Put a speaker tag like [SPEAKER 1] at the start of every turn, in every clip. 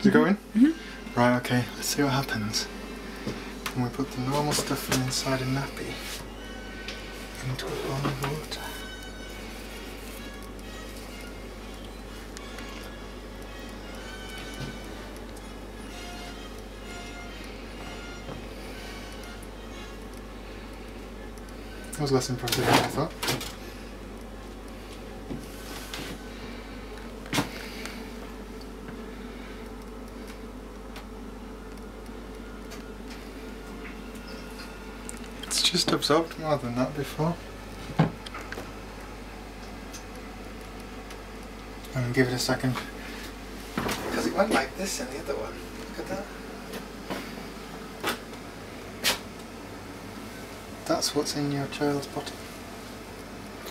[SPEAKER 1] Is it going? Mm -hmm. Right, okay, let's see what happens when we put the normal stuff from inside a nappy into a bowl of water. That was less impressive than I thought. Just absorbed more than that before. And give it a second. Because it went like this in the other one. Look at that. That's what's in your child's bottom.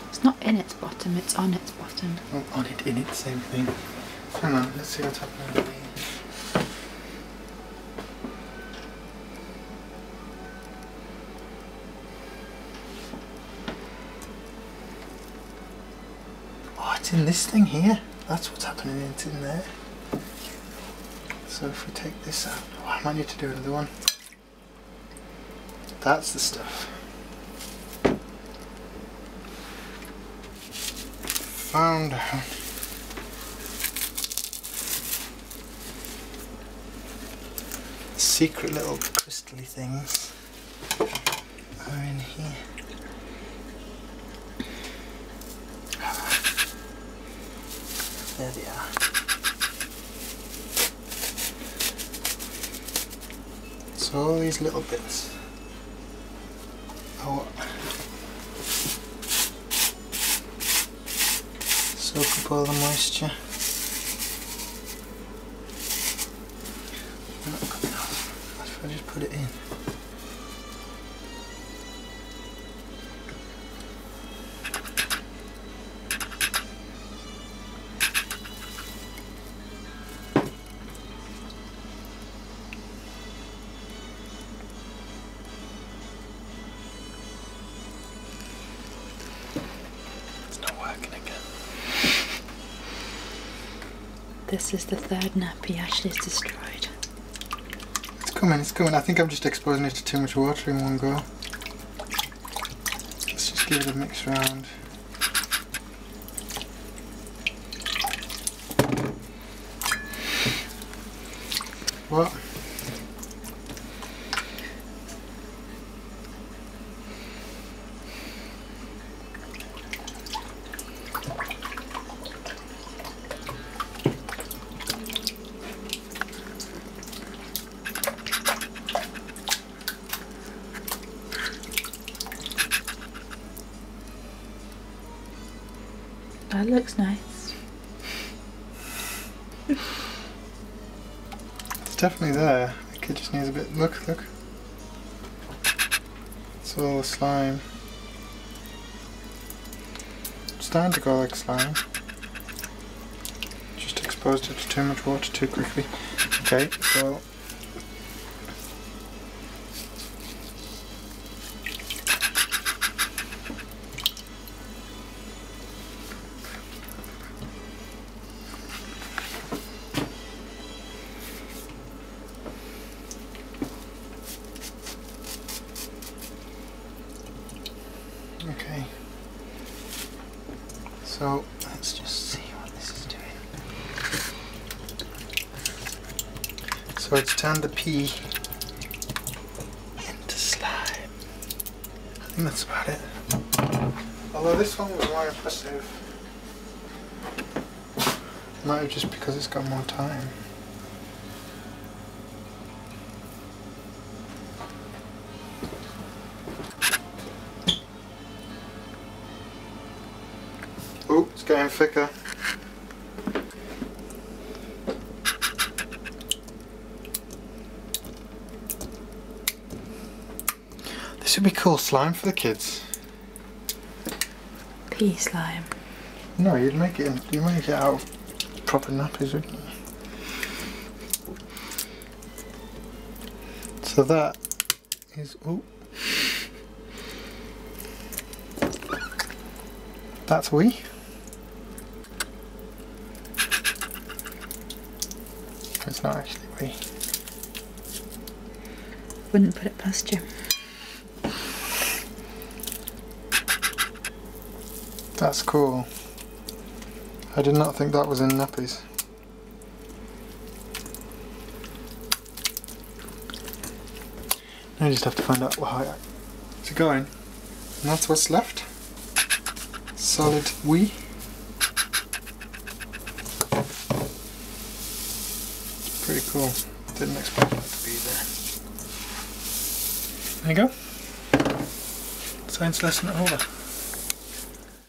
[SPEAKER 2] It's not in its bottom, it's on its bottom.
[SPEAKER 1] Oh, on it, in it, same thing. Hang on, let's see what's happening it's in this thing here. That's what's happening, it's in there. So if we take this out, oh, I might need to do another one. That's the stuff. found secret little crystally things are in here. There they are. So all these little bits are soak up all the moisture. Not off. If I just put it in.
[SPEAKER 2] This is the third nappy Ashley's destroyed.
[SPEAKER 1] It's coming, it's coming. I think I'm just exposing it to too much water in one go. Let's just give it a mix round. What?
[SPEAKER 2] That looks nice.
[SPEAKER 1] it's definitely there. it just needs a bit. Look, look. It's all the slime. It's starting to go like slime. Just exposed it to too much water too quickly. Okay, so Okay. So let's just see what this is doing. So it's turned the pee into slime. I think that's about it. Although this one was more impressive. Might have just because it's got more time. Oh, it's getting thicker. This would be cool slime for the kids.
[SPEAKER 2] Pee slime.
[SPEAKER 1] No, you'd make it. You make it out of proper nappies, wouldn't you? So that is. Oh. That's wee. It's not actually wee.
[SPEAKER 2] Wouldn't put it past you.
[SPEAKER 1] That's cool. I did not think that was in nappies. Now I just have to find out how it's going. And that's what's left. Solid wee. Pretty cool. Didn't expect that to be there. There you go. Science lesson over.